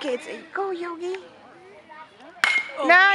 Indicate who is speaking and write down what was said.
Speaker 1: Kids, go, Yogi.
Speaker 2: Oh, no,